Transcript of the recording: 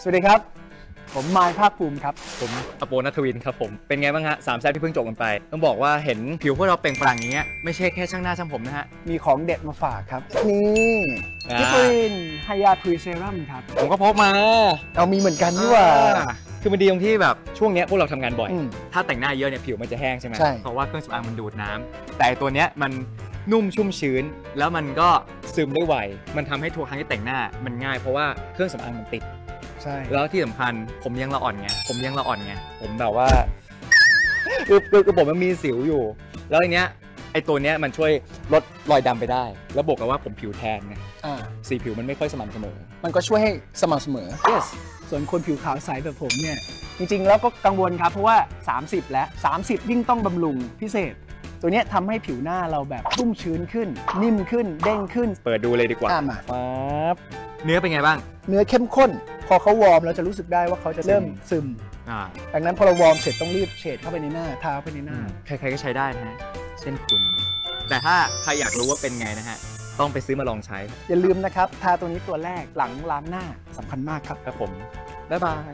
สวัสดีครับ ผมมายภาคภูมิครับ ผมอโปนัทวินครับผม เป็นไงบ้างฮะสามแซ่บที่เพิ่งจบกันไป ต้องบอกว่าเห็นผิวพวกเราเปล่งปลั่งอย่างเงี้ยไม่ใช่แค่ช่างหน้าช่างผมนะฮะ มีของเด็ดมาฝากครับ นี่อ่าพิปรินไฮยาพรีเซรั่มครับ ผมก็พกมาเอามีเหมือนกันนี่หว่า คือมันดีตรงที่แบบช่วงเนี้ยพวกเราทำงานบ่อย อืม ถ้าแต่งหน้าเยอะเนี่ยผิวมันจะแห้งใช่ไหมใช่ เพราะว่าเครื่องสำอางมันดูดน้ำแต่ตัวเนี้ยมันนุ่มชุ่มชื้น แล้วมันก็ซึมได้ไวมันทำให้ทุกครั้งที่แต่งหน้ามันง่ายเพราะว่าเครื่องสำอางมันติด ใช่แล้วที่สำคัญผมยังละอ่อนไงผมยังละอ่อนไงผมแบบว่าคือคือคือผมมันมีสิวอยู่ แล้วอันเนี้ยไอตัวเนี้ยมันช่วยลดรอยดำไปได้ แล้วบวกกับว่าผมผิวแทนไงอ่าสีผิวมันไม่ค่อยสม่ำเสมอ มันก็ช่วยให้สม่ำเสมอ yes ส่วนคนผิวขาวใสแบบผมเนี่ย จริง ๆ แล้วก็กังวลครับ เพราะว่า 30 แล้ว 30 ยิ่งต้องบำรุงพิเศษ ตัวเนี้ยทำให้ผิวหน้าเราแบบชุ่มชื้นขึ้น นิ่มขึ้น เด้งขึ้น เปิดดูเลยดีกว่าอ่ามาปั๊บเนื้อเป็นไงบ้าง เนื้อเข้มข้น พอเขาวอร์มเราจะรู้สึกได้ว่าเขาจะเริ่มซึมอ่าดังนั้นพอเราวอร์มเสร็จต้องรีบเฉดเข้าไปในหน้าทาเข้าไปในหน้า ใครๆก็ใช้ได้นะฮะ เช่นคุณ แต่ถ้าใครอยากรู้ว่าเป็นไงนะฮะ ต้องไปซื้อมาลองใช้ อย่าลืมนะครับ ทาตัวนี้ตัวแรกหลังล้างหน้าสำคัญมากครับ ครับผม บ๊ายบาย